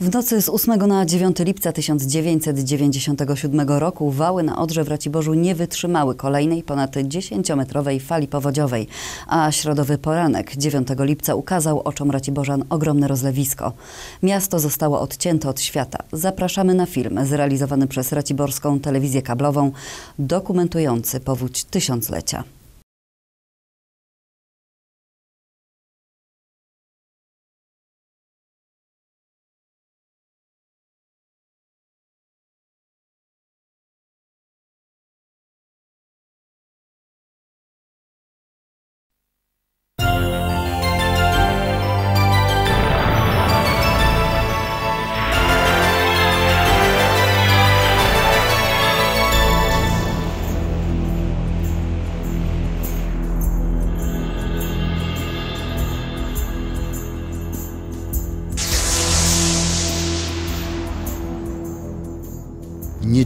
W nocy z 8 na 9 lipca 1997 roku wały na Odrze w Raciborzu nie wytrzymały kolejnej ponad 10-metrowej fali powodziowej, a środowy poranek 9 lipca ukazał oczom Raciborzan ogromne rozlewisko. Miasto zostało odcięte od świata. Zapraszamy na film zrealizowany przez Raciborską Telewizję Kablową dokumentujący powódź tysiąclecia.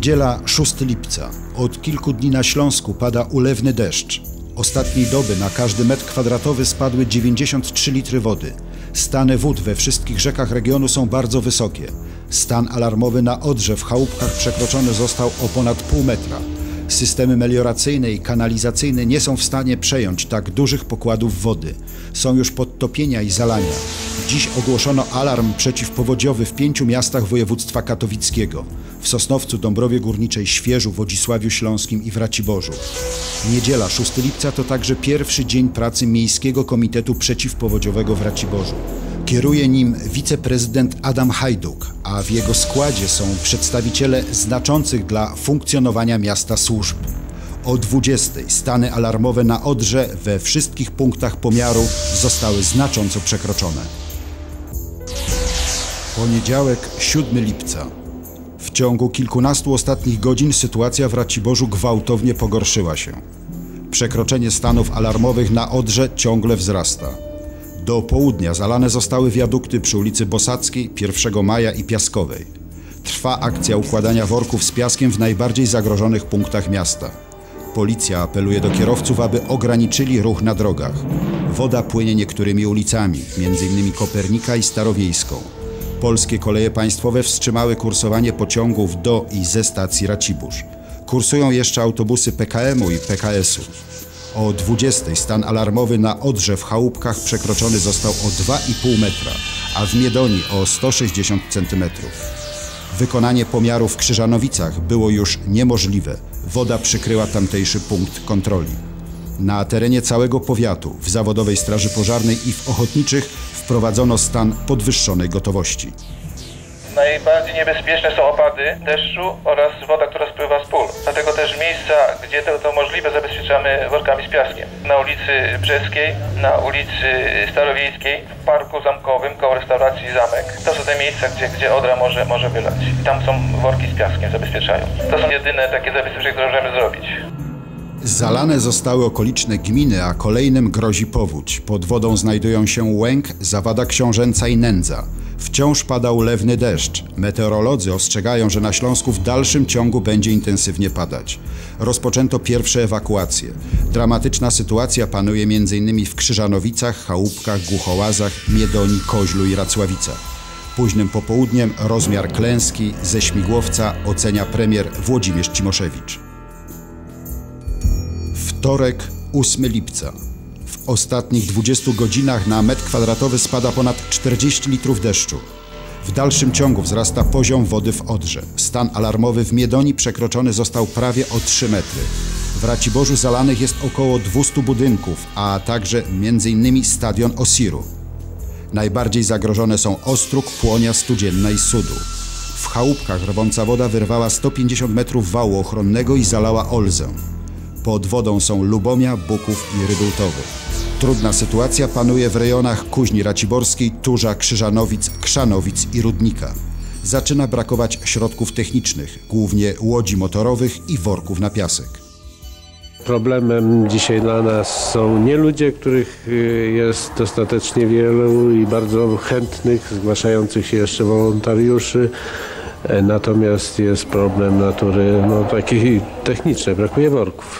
Niedziela 6 lipca. Od kilku dni na Śląsku pada ulewny deszcz. Ostatniej doby na każdy metr kwadratowy spadły 93 litry wody. Stany wód we wszystkich rzekach regionu są bardzo wysokie. Stan alarmowy na Odrze w chałupkach przekroczony został o ponad pół metra. Systemy melioracyjne i kanalizacyjne nie są w stanie przejąć tak dużych pokładów wody. Są już podtopienia i zalania. Dziś ogłoszono alarm przeciwpowodziowy w pięciu miastach województwa katowickiego. W Sosnowcu, Dąbrowie Górniczej, Świeżu, Wodzisławiu Śląskim i w Raciborzu. Niedziela 6 lipca to także pierwszy dzień pracy Miejskiego Komitetu Przeciwpowodziowego w Raciborzu. Kieruje nim wiceprezydent Adam Hajduk, a w jego składzie są przedstawiciele znaczących dla funkcjonowania miasta służb. O 20 stany alarmowe na Odrze we wszystkich punktach pomiaru zostały znacząco przekroczone. Poniedziałek 7 lipca. W ciągu kilkunastu ostatnich godzin sytuacja w Raciborzu gwałtownie pogorszyła się. Przekroczenie stanów alarmowych na Odrze ciągle wzrasta. Do południa zalane zostały wiadukty przy ulicy Bosackiej, 1 Maja i Piaskowej. Trwa akcja układania worków z piaskiem w najbardziej zagrożonych punktach miasta. Policja apeluje do kierowców, aby ograniczyli ruch na drogach. Woda płynie niektórymi ulicami, m.in. Kopernika i Starowiejską. Polskie koleje państwowe wstrzymały kursowanie pociągów do i ze stacji Racibórz. Kursują jeszcze autobusy PKM-u i PKS-u. O 20 stan alarmowy na Odrze w Chałupkach przekroczony został o 2,5 metra, a w Miedoni o 160 centymetrów. Wykonanie pomiaru w Krzyżanowicach było już niemożliwe. Woda przykryła tamtejszy punkt kontroli. Na terenie całego powiatu, w zawodowej straży pożarnej i w ochotniczych wprowadzono stan podwyższonej gotowości. Najbardziej niebezpieczne są opady deszczu oraz woda, która spływa z pól. Dlatego też miejsca, gdzie to, to możliwe, zabezpieczamy workami z piaskiem. Na ulicy Brzeskiej, na ulicy Starowiejskiej, w Parku Zamkowym, koło restauracji Zamek. To są te miejsca, gdzie, gdzie Odra może, może wylać. Tam są worki z piaskiem, zabezpieczają. To są jedyne takie zabezpieczenia, które możemy zrobić. Zalane zostały okoliczne gminy, a kolejnym grozi powódź. Pod wodą znajdują się Łęk, Zawada Książęca i Nędza. Wciąż pada ulewny deszcz. Meteorolodzy ostrzegają, że na Śląsku w dalszym ciągu będzie intensywnie padać. Rozpoczęto pierwsze ewakuacje. Dramatyczna sytuacja panuje m.in. w Krzyżanowicach, Chałupkach, Głuchołazach, Miedoni, Koźlu i Racławicach. Późnym popołudniem rozmiar klęski ze śmigłowca ocenia premier Włodzimierz Cimoszewicz. Wtorek, 8 lipca. W ostatnich 20 godzinach na metr kwadratowy spada ponad 40 litrów deszczu. W dalszym ciągu wzrasta poziom wody w Odrze. Stan alarmowy w Miedoni przekroczony został prawie o 3 metry. W Raciborzu zalanych jest około 200 budynków, a także m.in. stadion Osiru. Najbardziej zagrożone są Ostróg, Płonia, Studzienna i Sudu. W chałupkach rwąca woda wyrwała 150 metrów wału ochronnego i zalała Olzę. Pod wodą są Lubomia, Buków i Rydultowy. Trudna sytuacja panuje w rejonach Kuźni Raciborskiej, Turza, Krzyżanowic, Krzanowic i Rudnika. Zaczyna brakować środków technicznych, głównie łodzi motorowych i worków na piasek. Problemem dzisiaj dla nas są nie ludzie, których y, jest dostatecznie wielu i bardzo chętnych, zgłaszających się jeszcze wolontariuszy. E, Natomiast jest problem natury no, takiej technicznej, brakuje worków.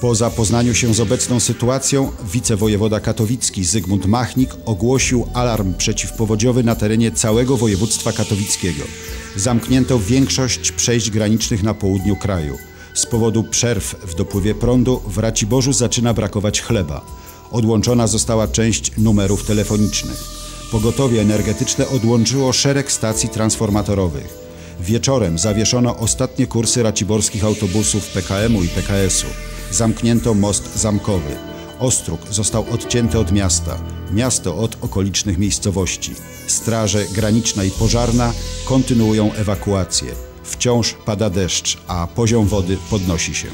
Po zapoznaniu się z obecną sytuacją, wicewojewoda katowicki Zygmunt Machnik ogłosił alarm przeciwpowodziowy na terenie całego województwa katowickiego. Zamknięto większość przejść granicznych na południu kraju. Z powodu przerw w dopływie prądu w Raciborzu zaczyna brakować chleba. Odłączona została część numerów telefonicznych. Pogotowie energetyczne odłączyło szereg stacji transformatorowych. Wieczorem zawieszono ostatnie kursy raciborskich autobusów PKM-u i PKS-u. Zamknięto most zamkowy. Ostróg został odcięty od miasta, miasto od okolicznych miejscowości. Straże graniczna i pożarna kontynuują ewakuację. Wciąż pada deszcz, a poziom wody podnosi się.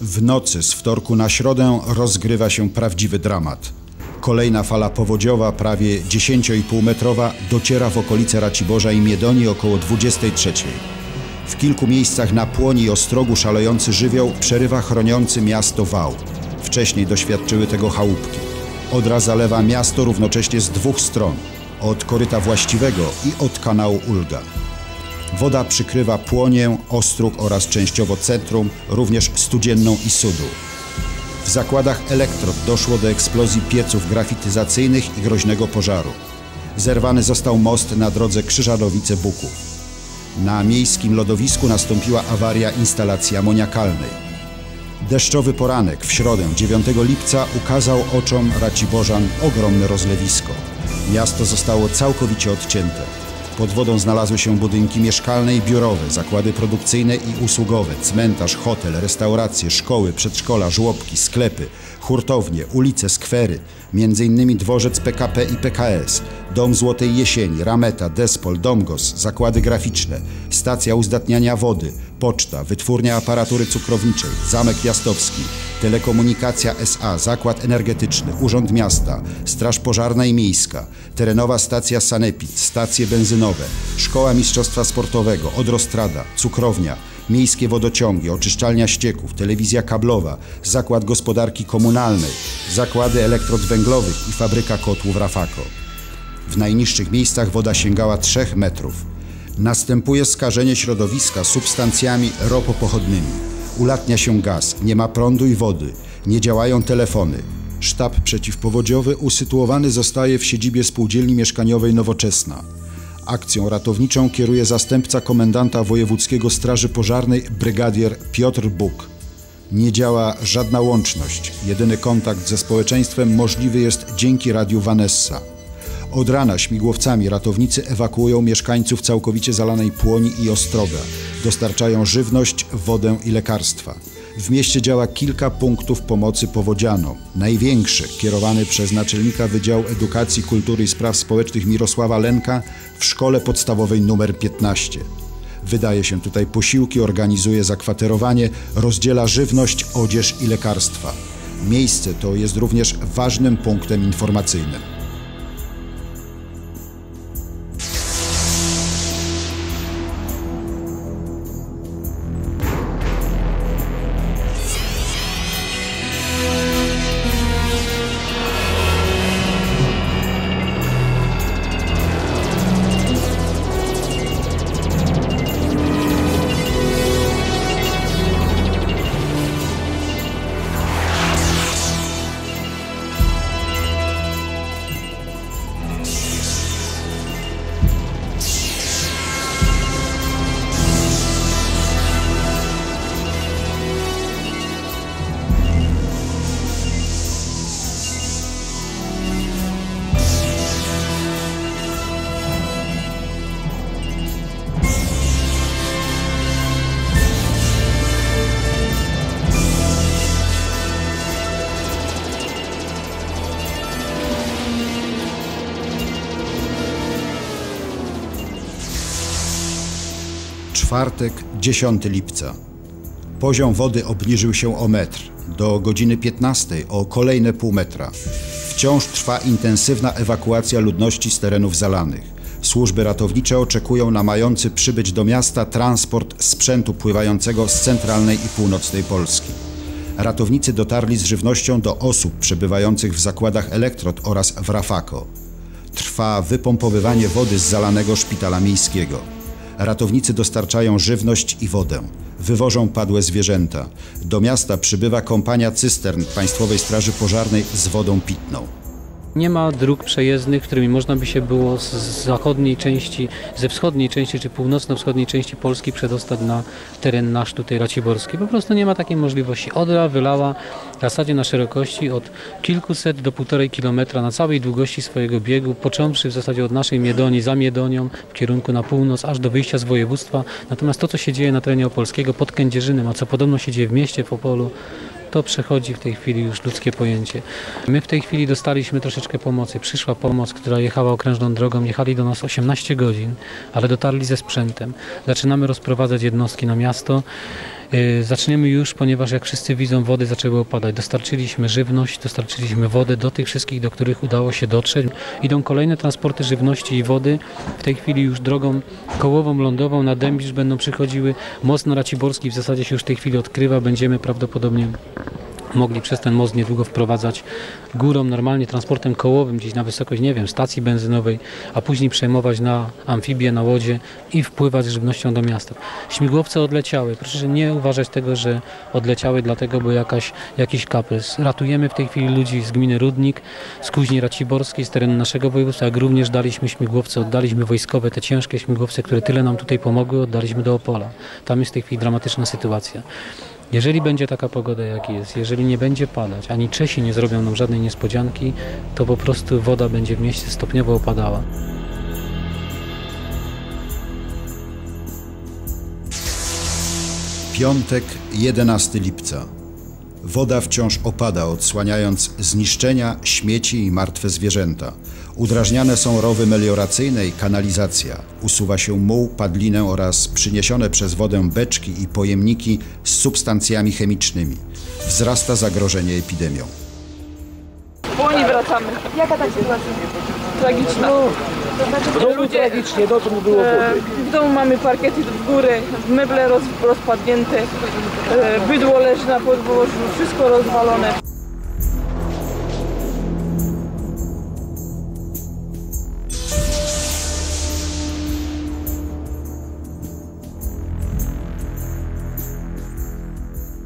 W nocy z wtorku na środę rozgrywa się prawdziwy dramat. Kolejna fala powodziowa, prawie 10,5 metrowa, dociera w okolice Raciborza i Miedonii około 23. W kilku miejscach na płoni ostrogu szalejący żywioł przerywa chroniący miasto wał. Wcześniej doświadczyły tego chałupki. Odra zalewa miasto równocześnie z dwóch stron, od koryta właściwego i od kanału Ulga. Woda przykrywa płonię, ostróg oraz częściowo centrum, również studzienną i sudu. W zakładach Elektrod doszło do eksplozji pieców grafityzacyjnych i groźnego pożaru. Zerwany został most na drodze Krzyżanowice-Buków. Na miejskim lodowisku nastąpiła awaria instalacji amoniakalnej. Deszczowy poranek w środę 9 lipca ukazał oczom Raciborzan ogromne rozlewisko. Miasto zostało całkowicie odcięte. Pod wodą znalazły się budynki mieszkalne i biurowe, zakłady produkcyjne i usługowe, cmentarz, hotel, restauracje, szkoły, przedszkola, żłobki, sklepy, hurtownie, ulice, skwery, m.in. dworzec PKP i PKS, dom Złotej Jesieni, Rameta, Despol, Domgos, zakłady graficzne, stacja uzdatniania wody, poczta, wytwórnia aparatury cukrowniczej, zamek Jastowski, telekomunikacja SA, zakład energetyczny, urząd miasta, straż pożarna i miejska, terenowa stacja Sanepid, stacje benzynowe, szkoła mistrzostwa sportowego, Odrostrada, cukrownia, miejskie wodociągi, oczyszczalnia ścieków, telewizja kablowa, zakład gospodarki komunalnej, zakłady elektrod węglowych i fabryka kotłów Rafako. W najniższych miejscach woda sięgała 3 metrów. Następuje skażenie środowiska substancjami ropopochodnymi. Ulatnia się gaz, nie ma prądu i wody, nie działają telefony. Sztab przeciwpowodziowy usytuowany zostaje w siedzibie spółdzielni mieszkaniowej Nowoczesna. Akcją ratowniczą kieruje zastępca komendanta wojewódzkiego Straży Pożarnej brygadier Piotr Buk. Nie działa żadna łączność. Jedyny kontakt ze społeczeństwem możliwy jest dzięki radiu Vanessa. Od rana śmigłowcami ratownicy ewakuują mieszkańców całkowicie zalanej Płoni i Ostroga. Dostarczają żywność, wodę i lekarstwa. W mieście działa kilka punktów pomocy powodzianom. Największy, kierowany przez naczelnika Wydziału Edukacji, Kultury i Spraw Społecznych Mirosława Lenka w szkole podstawowej nr 15. Wydaje się tutaj posiłki, organizuje zakwaterowanie, rozdziela żywność, odzież i lekarstwa. Miejsce to jest również ważnym punktem informacyjnym. Czwartek, 10 lipca. Poziom wody obniżył się o metr. Do godziny 15 o kolejne pół metra. Wciąż trwa intensywna ewakuacja ludności z terenów zalanych. Służby ratownicze oczekują na mający przybyć do miasta transport sprzętu pływającego z centralnej i północnej Polski. Ratownicy dotarli z żywnością do osób przebywających w zakładach Elektrod oraz w Rafako. Trwa wypompowywanie wody z zalanego szpitala miejskiego. Ratownicy dostarczają żywność i wodę. Wywożą padłe zwierzęta. Do miasta przybywa kompania cystern Państwowej Straży Pożarnej z wodą pitną. Nie ma dróg przejezdnych, którymi można by się było z zachodniej części, ze wschodniej części czy północno-wschodniej części Polski przedostać na teren nasz tutaj raciborski. Po prostu nie ma takiej możliwości. Odra wylała w zasadzie na szerokości od kilkuset do półtorej kilometra na całej długości swojego biegu, począwszy w zasadzie od naszej Miedonii, za Miedonią, w kierunku na północ, aż do wyjścia z województwa. Natomiast to, co się dzieje na terenie opolskiego pod Kędzierzynem, a co podobno się dzieje w mieście w Opolu, to przechodzi w tej chwili już ludzkie pojęcie. My w tej chwili dostaliśmy troszeczkę pomocy. Przyszła pomoc, która jechała okrężną drogą. Jechali do nas 18 godzin, ale dotarli ze sprzętem. Zaczynamy rozprowadzać jednostki na miasto. Yy, Zaczniemy już, ponieważ jak wszyscy widzą, wody zaczęły opadać. Dostarczyliśmy żywność, dostarczyliśmy wodę do tych wszystkich, do których udało się dotrzeć. Idą kolejne transporty żywności i wody. W tej chwili już drogą kołową, lądową na Dębicz będą przychodziły. Most na Raciborski w zasadzie się już w tej chwili odkrywa. Będziemy prawdopodobnie mogli przez ten most niedługo wprowadzać górą, normalnie transportem kołowym gdzieś na wysokość, nie wiem, stacji benzynowej, a później przejmować na amfibię, na łodzie i wpływać z żywnością do miasta. Śmigłowce odleciały. Proszę nie uważać tego, że odleciały dlatego, bo jakaś, jakiś kaprys. Ratujemy w tej chwili ludzi z gminy Rudnik, z Kuźni Raciborskiej, z terenu naszego województwa, jak również daliśmy śmigłowce, oddaliśmy wojskowe, te ciężkie śmigłowce, które tyle nam tutaj pomogły, oddaliśmy do Opola. Tam jest w tej chwili dramatyczna sytuacja. Jeżeli będzie taka pogoda, jak jest, jeżeli nie będzie padać, ani Czesi nie zrobią nam żadnej niespodzianki, to po prostu woda będzie w mieście stopniowo opadała. Piątek, 11 lipca. Woda wciąż opada, odsłaniając zniszczenia, śmieci i martwe zwierzęta. Udrażniane są rowy melioracyjne i kanalizacja. Usuwa się muł, padlinę oraz przyniesione przez wodę beczki i pojemniki z substancjami chemicznymi. Wzrasta zagrożenie epidemią. Płoni wracamy. Jaka ta sytuacja? Tragiczna. Ludzie, Tragicznie, dotąd było e, w domu mamy parkiety w góry, meble roz, rozpadnięte, e, bydło leży na podwórzu, wszystko rozwalone.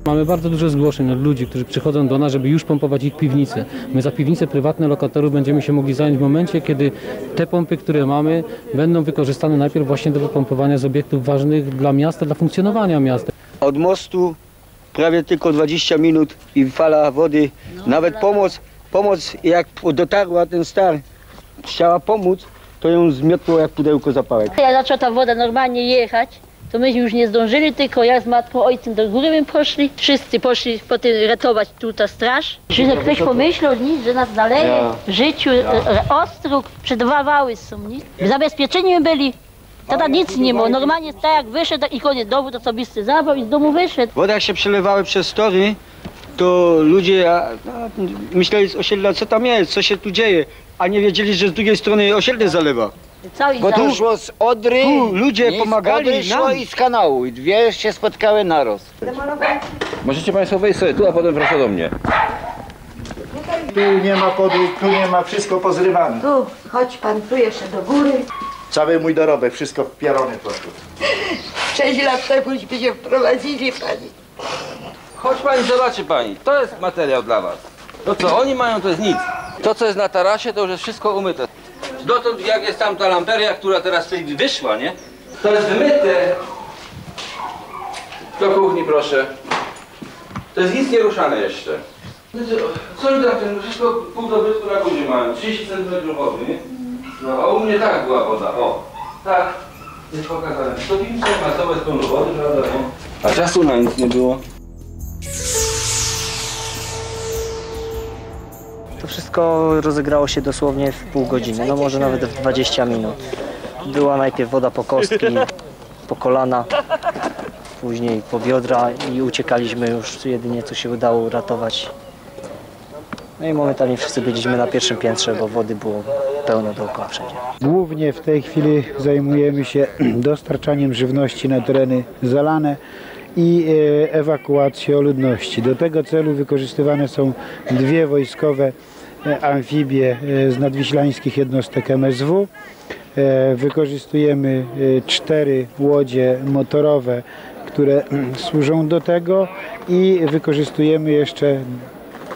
Mamy bardzo dużo zgłoszeń od ludzi, którzy przychodzą do nas, żeby już pompować ich piwnice. My za piwnice prywatne lokatorów będziemy się mogli zająć w momencie, kiedy te pompy, które mamy, będą wykorzystane najpierw właśnie do wypompowania z obiektów ważnych dla miasta, dla funkcjonowania miasta. Od mostu prawie tylko 20 minut i fala wody. Nawet pomoc, pomoc jak dotarła ten star, chciała pomóc, to ją zmiotło jak pudełko zapałek. Jak zaczęła ta woda normalnie jechać, to myśmy już nie zdążyli, tylko ja z matką, ojcem do góry bym poszli. Wszyscy poszli potem ratować tu ta straż. Czy ktoś pomyślał nic, że nas zaleje Ja. w życiu, e, e, ostróg, przed dwa wały są, nic. Zabezpieczeni byli. Tata nic nie było, normalnie tak jak wyszedł i koniec, dowód osobisty zabrał i z domu wyszedł. Woda jak się przelewały przez tory, to ludzie a, a, myśleli z osiedla, co tam jest, co się tu dzieje, a nie wiedzieli, że z drugiej strony osiedle zalewa. Bo to zamek. szło z Odry, Tu ludzie i z pomagali Odry szło nam. i z kanału. I dwie się spotkały naraz. Możecie Państwo wejść sobie tu, a potem proszę do mnie. Tu nie ma podłóg, tu nie ma, wszystko pozrywane. Tu, chodź pan tu jeszcze do góry. Cały mój dorobek, wszystko w pierony poszło. Sześć lat temuśmy się wprowadzili pani. Chodź Pani, zobaczy Pani. To jest materiał dla Was. To co oni mają, to jest nic. To co jest na tarasie, to już jest wszystko umyte. Dotąd jak jest tam ta lamperia, która teraz tutaj wyszła, nie? To jest wymyte. Do kuchni proszę. To jest nic nie ruszane jeszcze. Co oni tam, ten wszystko pół dobytku na górze mają, 30 cm wody, nie? No a u mnie tak była woda, o. Tak. Jest pokazane. To piwnica masowe z pełno wody, prawda, nie? A czasu na nic nie było. Wszystko rozegrało się dosłownie w pół godziny, no może nawet w 20 minut. Była najpierw woda po kostki, po kolana, później po biodra i uciekaliśmy już jedynie co się udało uratować. No i momentalnie wszyscy byliśmy na pierwszym piętrze, bo wody było pełno dookoła wszędzie. Głównie w tej chwili zajmujemy się dostarczaniem żywności na tereny zalane i e, ewakuacją ludności. Do tego celu wykorzystywane są dwie wojskowe amfibie e, z nadwiślańskich jednostek MSW E, Wykorzystujemy e, cztery łodzie motorowe, które mm, służą do tego i wykorzystujemy jeszcze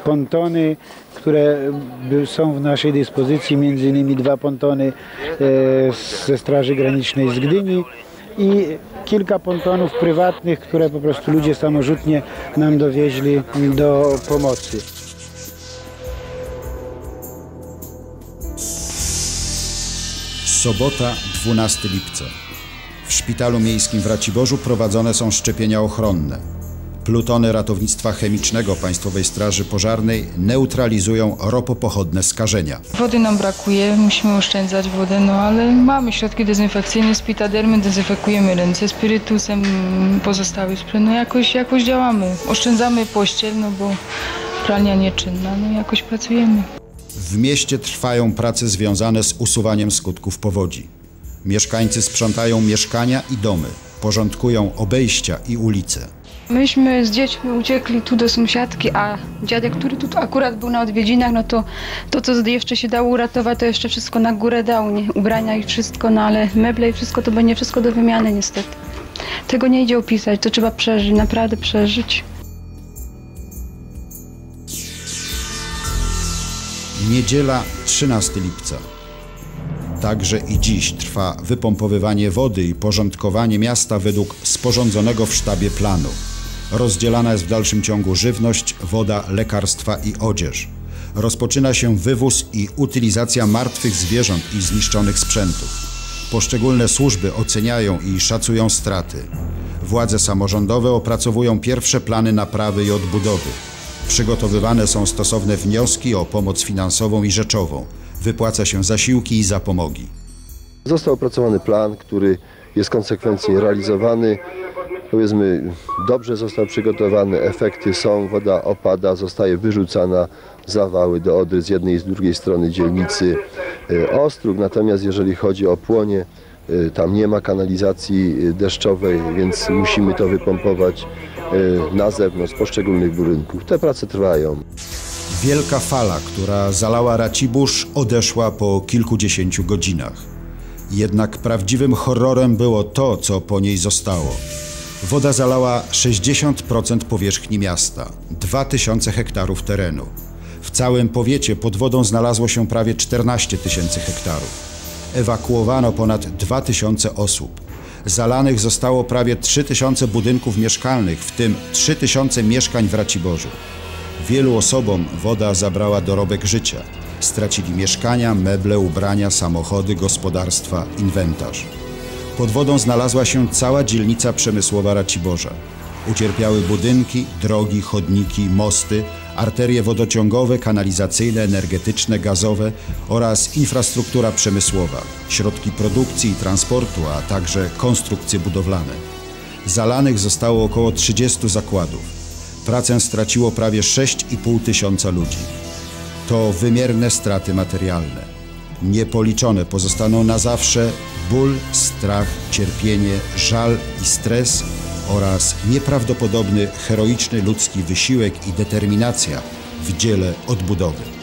pontony, które by- są w naszej dyspozycji, między innymi dwa pontony e, ze Straży Granicznej z Gdyni i kilka pontonów prywatnych, które po prostu ludzie samorzutnie nam dowieźli do pomocy. Sobota, 12 lipca. W szpitalu miejskim w Raciborzu prowadzone są szczepienia ochronne. Plutony ratownictwa chemicznego Państwowej Straży Pożarnej neutralizują ropopochodne skażenia. Wody nam brakuje, musimy oszczędzać wodę, no ale mamy środki dezynfekcyjne, spitadermy, dezynfekujemy ręce spirytusem, pozostały sprzęt, no jakoś, jakoś działamy. Oszczędzamy pościel, no bo pralnia nieczynna, no jakoś pracujemy. W mieście trwają prace związane z usuwaniem skutków powodzi. Mieszkańcy sprzątają mieszkania i domy, porządkują obejścia i ulice. Myśmy z dziećmi uciekli tu do sąsiadki, a dziadek, który tu akurat był na odwiedzinach, no to to, co jeszcze się dało uratować, to jeszcze wszystko na górę dał, nie? ubrania i wszystko, no ale meble i wszystko to będzie wszystko do wymiany niestety. Tego nie idzie opisać, to trzeba przeżyć, naprawdę przeżyć. Niedziela 13 lipca. Także i dziś trwa wypompowywanie wody i porządkowanie miasta według sporządzonego w sztabie planu. Rozdzielana jest w dalszym ciągu żywność, woda, lekarstwa i odzież. Rozpoczyna się wywóz i utylizacja martwych zwierząt i zniszczonych sprzętów. Poszczególne służby oceniają i szacują straty. Władze samorządowe opracowują pierwsze plany naprawy i odbudowy. Przygotowywane są stosowne wnioski o pomoc finansową i rzeczową. Wypłaca się zasiłki i zapomogi. Został opracowany plan, który jest konsekwentnie realizowany. Powiedzmy, dobrze został przygotowany, efekty są, woda opada, zostaje wyrzucana, zawały do Odry z jednej i z drugiej strony dzielnicy e, Ostróg. Natomiast jeżeli chodzi o płonie, e, tam nie ma kanalizacji e, deszczowej, więc musimy to wypompować na zewnątrz poszczególnych budynków. Te prace trwają. Wielka fala, która zalała Racibórz, odeszła po kilkudziesięciu godzinach. Jednak prawdziwym horrorem było to, co po niej zostało. Woda zalała 60% powierzchni miasta, 2000 hektarów terenu. W całym powiecie pod wodą znalazło się prawie 14 tysięcy hektarów. Ewakuowano ponad 2000 osób. Zalanych zostało prawie 3000 budynków mieszkalnych, w tym 3000 mieszkań w Raciborzu. Wielu osobom woda zabrała dorobek życia. Stracili mieszkania, meble, ubrania, samochody, gospodarstwa, inwentarz. Pod wodą znalazła się cała dzielnica przemysłowa Raciborza. Ucierpiały budynki, drogi, chodniki, mosty, arterie wodociągowe, kanalizacyjne, energetyczne, gazowe oraz infrastruktura przemysłowa, środki produkcji i transportu, a także konstrukcje budowlane. Zalanych zostało około 30 zakładów. Pracę straciło prawie 6,5 tysiąca ludzi. To wymierne straty materialne. Niepoliczone pozostaną na zawsze ból, strach, cierpienie, żal i stres oraz nieprawdopodobny, heroiczny ludzki wysiłek i determinacja w dziele odbudowy.